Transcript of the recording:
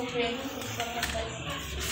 compreendo o que está.